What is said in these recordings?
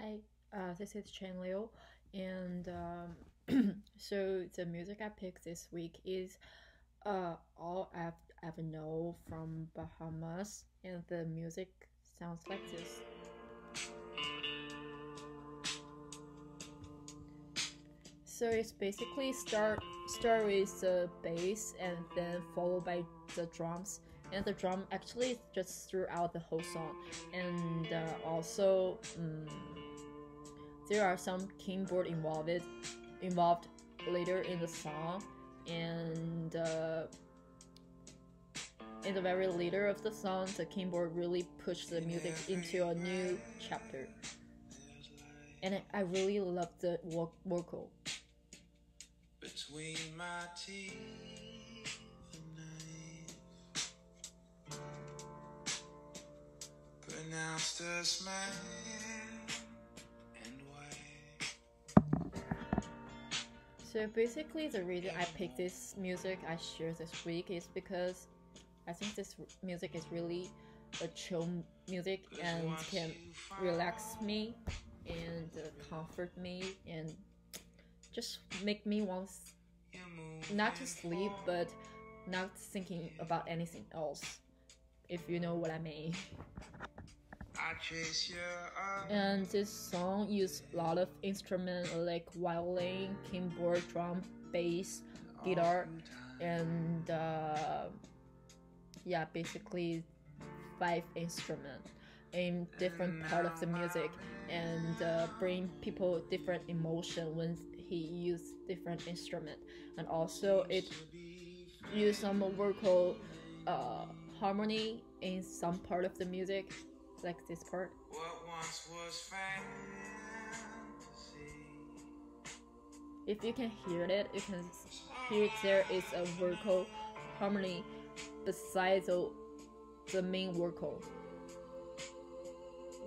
Hi, uh, this is Chang Liu, and um, so the music I picked this week is uh, All I've Ever Know from Bahamas, and the music sounds like this. So it's basically start start with the bass and then followed by the drums and the drum actually just throughout the whole song and uh, also um, there are some keyboard involved involved later in the song and uh, in the very later of the song the keyboard really pushed the music into a new chapter. And I, I really love the vo- vocal. Between my teeth pronounced as man So basically, the reason I picked this music I share this week is because I think this music is really a chill music and can relax me and uh, comfort me and just make me want s- you move not to sleep but not thinking about anything else. If you know what I mean. And this song used a lot of instruments like violin, keyboard, drum, bass, guitar, and uh, yeah, basically five instruments in different part of the music and uh, bring people different emotion when he used different instrument. And also it used some vocal uh, harmony in some part of the music like this part what once was if you can hear it, you can hear there is a vocal harmony besides the, the main vocal.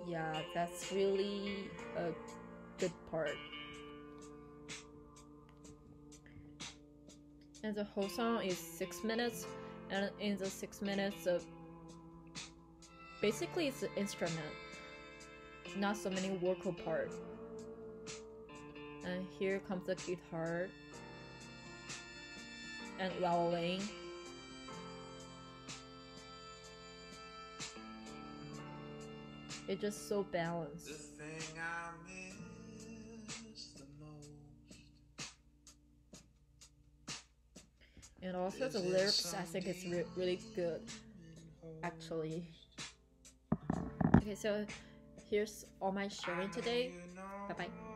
Yeah, that's really a good part. And the whole song is six minutes, and in the six minutes, uh, basically it's an instrument, not so many vocal parts. And here comes the guitar and violin. It's just so the balanced. thing I miss the most And also the lyrics, I think it's re- really good, actually. Okay, so here's all my sharing today. Bye bye.